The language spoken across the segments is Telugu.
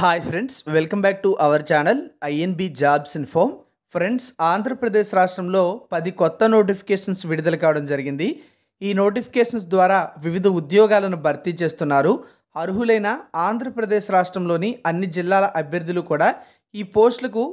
Hi friends welcome back to our channel INB jobs info friends Andhra Pradesh రాష్ట్రంలో పది కొత్త నోటిఫికేషన్స్ విడుదల కావడం జరిగింది. ఈ నోటిఫికేషన్స్ ద్వారా వివిధ ఉద్యోగాలను భర్తీ చేస్తున్నారు. అర్హులైన ఆంధ్రప్రదేశ్ రాష్ట్రంలోని అన్ని జిల్లాల అభ్యర్థులు కూడా ఈ పోస్టులకు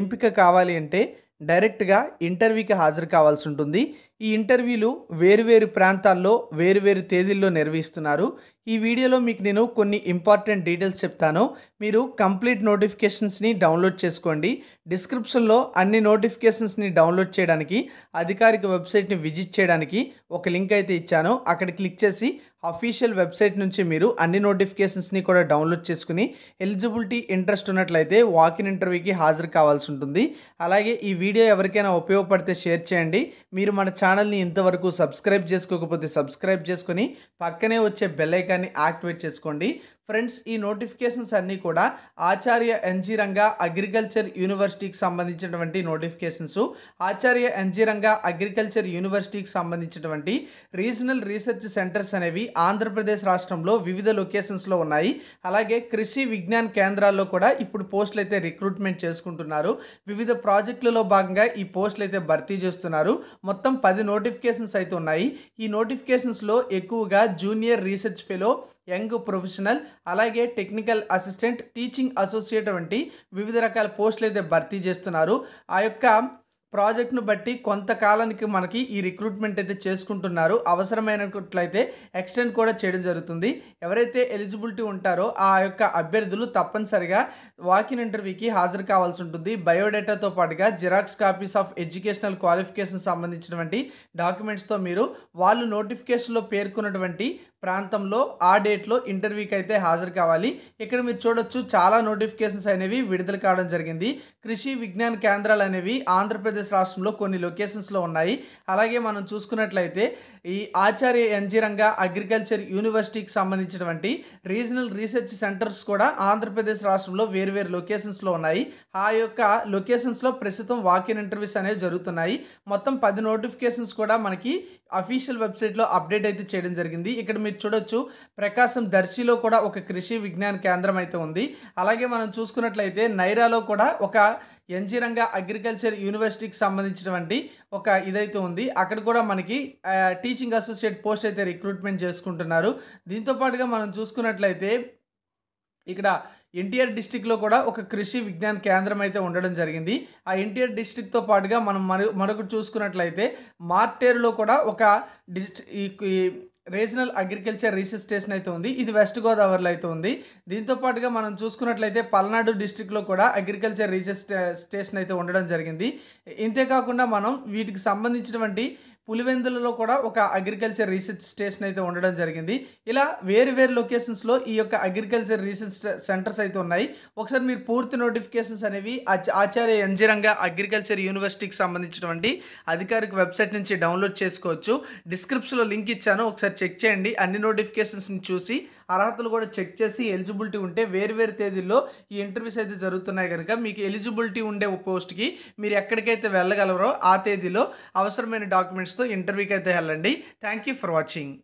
ఎంపిక కావాలి అంటే డైరెక్ట్గా ఇంటర్వ్యూకి హాజరు కావాల్సి ఉంటుంది ఈ ఇంటర్వ్యూలు వేరువేరు ప్రాంతాల్లో వేరువేరు తేదీల్లో నిర్వహిస్తున్నారు. ఈ వీడియోలో మీకు నేను కొన్ని ఇంపార్టెంట్ డీటెయిల్స్ చెప్తాను. మీరు కంప్లీట్ నోటిఫికేషన్స్ని డౌన్లోడ్ చేసుకోండి. డిస్క్రిప్షన్లో అన్ని నోటిఫికేషన్స్ని డౌన్లోడ్ చేయడానికి అధికారిక వెబ్సైట్ని విజిట్ చేయడానికి ఒక లింక్ అయితే ఇచ్చాను. అక్కడ క్లిక్ చేసి అఫీషియల్ వెబ్సైట్ నుంచి మీరు అన్ని నోటిఫికేషన్స్ని కూడా డౌన్లోడ్ చేసుకుని ఎలిజిబిలిటీ ఇంట్రెస్ట్ ఉన్నట్లయితే వాకిన్ ఇంటర్వ్యూకి హాజరు కావాల్సి ఉంటుంది. అలాగే ఈ వీడియో ఎవరికైనా ఉపయోగపడితే షేర్ చేయండి. మీరు మన ఛానల్ని ఇంతవరకు సబ్స్క్రైబ్ చేసుకోకపోతే సబ్స్క్రైబ్ చేసుకొని పక్కనే వచ్చే బెల్ ఐకాన్ని యాక్టివేట్ చేసుకోండి. ఫ్రెండ్స్ ఈ నోటిఫికేషన్స్ అన్నీ కూడా ఆచార్య ఎన్జీ రంగా అగ్రికల్చర్ యూనివర్సిటీకి సంబంధించినటువంటి notifications Acharya NG Ranga agriculture యూనివర్సిటీకి సంబంధించినటువంటి రీజనల్ రీసెర్చ్ సెంటర్స్ అనేవి ఆంధ్రప్రదేశ్ రాష్ట్రంలో వివిధ లొకేషన్స్లో ఉన్నాయి. అలాగే కృషి విజ్ఞాన్ కేంద్రాల్లో కూడా ఇప్పుడు పోస్టులు అయితే రిక్రూట్మెంట్ చేసుకుంటున్నారు. వివిధ ప్రాజెక్టులలో భాగంగా ఈ పోస్టులు అయితే భర్తీ చేస్తున్నారు. మొత్తం పది నోటిఫికేషన్స్ అయితే ఉన్నాయి. ఈ నోటిఫికేషన్స్లో ఎక్కువగా junior research fellow young professional అలాగే టెక్నికల్ అసిస్టెంట్ టీచింగ్ అసోసియేట్ వంటి వివిధ రకాల పోస్టులు అయితే భర్తీ చేస్తున్నారు. ఆ యొక్క ప్రాజెక్ట్ను బట్టి కొంతకాలానికి మనకి ఈ రిక్రూట్మెంట్ అయితే చేసుకుంటున్నారు. అవసరమైనట్లయితే ఎక్స్టెండ్ కూడా చేయడం జరుగుతుంది. ఎవరైతే ఎలిజిబిలిటీ ఉంటారో ఆ యొక్క అభ్యర్థులు తప్పనిసరిగా వాకిన్ ఇంటర్వ్యూకి హాజరు కావాల్సి ఉంటుంది. బయోడేటాతో పాటుగా Xerox copies of educational qualification సంబంధించినటువంటి డాక్యుమెంట్స్తో మీరు వాళ్ళు నోటిఫికేషన్లో పేర్కొన్నటువంటి ప్రాంతంలో ఆ డేట్లో ఇంటర్వ్యూకి అయితే హాజరు కావాలి. ఇక్కడ మీరు చూడొచ్చు చాలా నోటిఫికేషన్స్ అనేవి విడుదల కావడం జరిగింది. కృషి విజ్ఞాన కేంద్రాలు అనేవి ఆంధ్రప్రదేశ్ రాష్ట్రంలో కొన్ని లొకేషన్స్లో ఉన్నాయి. అలాగే మనం చూసుకున్నట్లయితే ఈ ఆచార్య ఎన్జీ రంగ అగ్రికల్చర్ యూనివర్సిటీకి సంబంధించినటువంటి రీజనల్ రీసెర్చ్ సెంటర్స్ కూడా ఆంధ్రప్రదేశ్ రాష్ట్రంలో వేరువేరు లొకేషన్స్లో ఉన్నాయి. ఆ యొక్క లొకేషన్స్లో ప్రస్తుతం వాకిన్ ఇంటర్వ్యూస్ అనేవి జరుగుతున్నాయి. మొత్తం పది నోటిఫికేషన్స్ కూడా మనకి అఫీషియల్ వెబ్సైట్లో అప్డేట్ అయితే చేయడం జరిగింది. ఇక్కడ మీరు చూడొచ్చు ప్రకాశం దర్శిలో కూడా ఒక కృషి విజ్ఞాన కేంద్రం అయితే ఉంది. అలాగే మనం చూసుకున్నట్లయితే నైరాలో కూడా ఒక ఎన్జీ రంగా అగ్రికల్చర్ యూనివర్సిటీకి సంబంధించినటువంటి ఒక ఇదైతే ఉంది. అక్కడ కూడా మనకి టీచింగ్ అసోసియేట్ పోస్ట్ అయితే రిక్రూట్మెంట్ చేసుకుంటున్నారు. దీంతో పాటుగా మనం చూసుకున్నట్లయితే ఇక్కడ ఎన్టీఆర్ డిస్టిక్లో కూడా ఒక కృషి విజ్ఞాన కేంద్రం అయితే ఉండడం జరిగింది. ఆ ఎన్టీఆర్ డిస్టిక్తో పాటుగా మనం మరొకటి చూసుకున్నట్లయితే మార్టేరులో కూడా ఒక డిస్ట్ ఈ రీజనల్ అగ్రికల్చర్ రీసెర్చ్ స్టేషన్ అయితే ఉంది. ఇది వెస్ట్ గోదావరిలో అయితే ఉంది. దీంతో పాటుగా మనం చూసుకున్నట్లయితే పల్నాడు డిస్టిక్లో కూడా అగ్రికల్చర్ రీసెర్చ్ స్టేషన్ అయితే ఉండడం జరిగింది. ఇంతేకాకుండా మనం వీటికి సంబంధించినటువంటి పులివెందులలో కూడా ఒక అగ్రికల్చర్ రీసెర్చ్ స్టేషన్ అయితే ఉండడం జరిగింది. ఇలా వేరు వేరు లొకేషన్స్లో ఈ యొక్క అగ్రికల్చర్ రీసెర్చ్ సెంటర్స్ అయితే ఉన్నాయి. ఒకసారి మీరు పూర్తి నోటిఫికేషన్స్ అనేవి ఆచార్య ఎన్జిరంగా అగ్రికల్చర్ యూనివర్సిటీకి సంబంధించినటువంటి అధికారిక వెబ్సైట్ నుంచి డౌన్లోడ్ చేసుకోవచ్చు. డిస్క్రిప్షన్లో లింక్ ఇచ్చాను. ఒకసారి చెక్ చేయండి. అన్ని నోటిఫికేషన్స్ని చూసి అర్హతలు కూడా చెక్ చేసి ఎలిజిబిలిటీ ఉంటే వేరు వేరు తేదీల్లో ఈ ఇంటర్వ్యూస్ అయితే జరుగుతున్నాయి కనుక మీకు ఎలిజిబిలిటీ ఉండే పోస్ట్కి మీరు ఎక్కడికైతే వెళ్ళగలరో ఆ తేదీలో అవసరమైన డాక్యుమెంట్స్ ఇంటర్వ్యూకి అయితే వెళ్ళండి. Thank you for watching